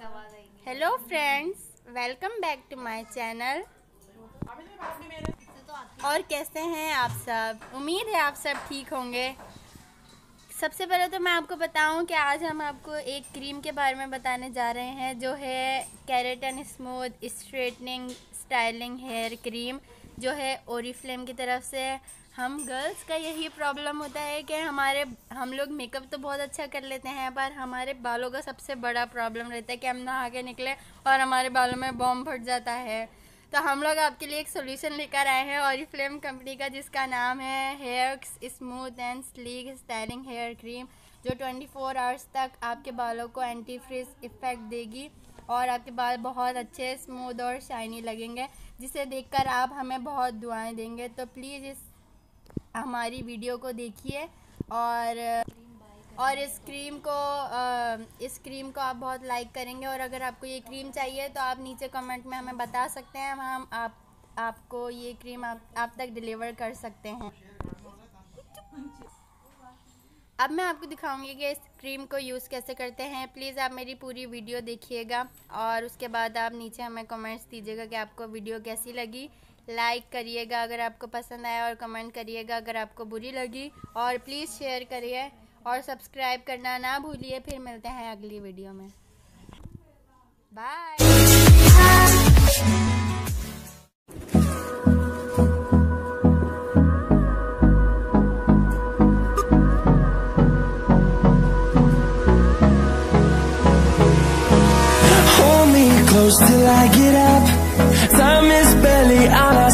Hello friends welcome back to my channel और कैसे हैं आप सब? उम्मीद है आप सब ठीक होंगे। सबसे पहले तो मैं आपको बताऊँ कि आज हम आपको एक क्रीम के बारे में बताने जा रहे हैं, जो है keratin smooth straightening styling hair cream जो है ओरीफ्लेम की तरफ़ से। हम गर्ल्स का यही प्रॉब्लम होता है कि हमारे, हम लोग मेकअप तो बहुत अच्छा कर लेते हैं, पर हमारे बालों का सबसे बड़ा प्रॉब्लम रहता है कि हम नहा के निकले और हमारे बालों में बॉम्ब फट जाता है। तो हम लोग आपके लिए एक सोल्यूशन लेकर आए हैं और फ्लेम कंपनी का, जिसका नाम है hair smooth and sleek styling hair cream जो 24 फोर आवर्स तक आपके बालों को एंटी फ्रिज इफ़ेक्ट देगी और आपके बाल बहुत अच्छे स्मूथ और शाइनी लगेंगे, जिसे देखकर आप हमें बहुत दुआएँ देंगे। तो प्लीज़ इस हमारी वीडियो को देखिए और और इस क्रीम को इस क्रीम को आप बहुत लाइक करेंगे और अगर आपको ये क्रीम चाहिए तो आप नीचे कमेंट में हमें बता सकते हैं हम आप आपको ये क्रीम आप, आप तक डिलीवर कर सकते हैं। अब मैं आपको दिखाऊँगी कि इस क्रीम को यूज़ कैसे करते हैं। प्लीज़ आप मेरी पूरी वीडियो देखिएगा और उसके बाद आप नीचे हमें कमेंट्स दीजिएगा कि आपको वीडियो कैसी लगी। लाइक करिएगा अगर आपको पसंद आया और कमेंट करिएगा अगर आपको बुरी लगी। और प्लीज़ शेयर करिए और सब्सक्राइब करना ना भूलिए। फिर मिलते हैं अगली वीडियो में। Bye till I get up. Time is